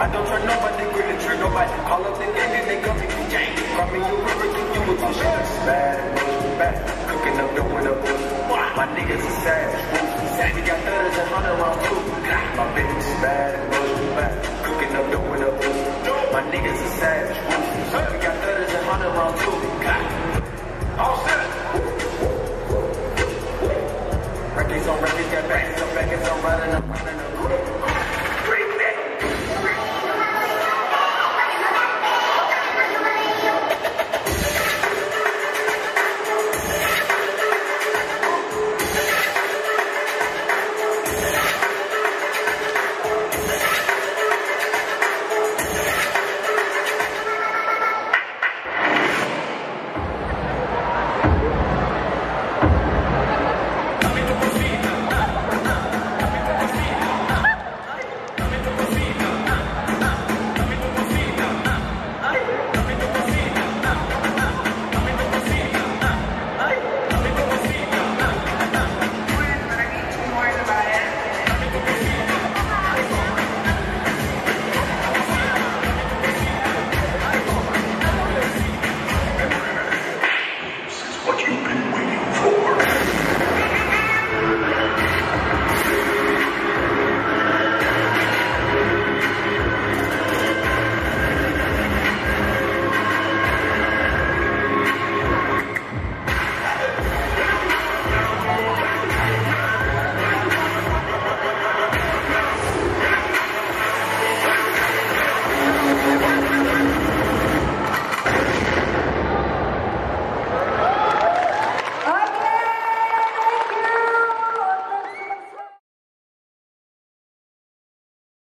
I don't turn nobody green and turn nobody. All up the game and they come to you, gang. Grab me your river, give you a two. Bad bad. Cooking up, doing up. My niggas are savage. We got thudders and hundred rounds too. My bitch is bad and bad. Cooking up, doing up. My niggas are savage. Savvy got thudders and hundred rounds too. All set. Records on records, got bags on records, I'm running, I'm running.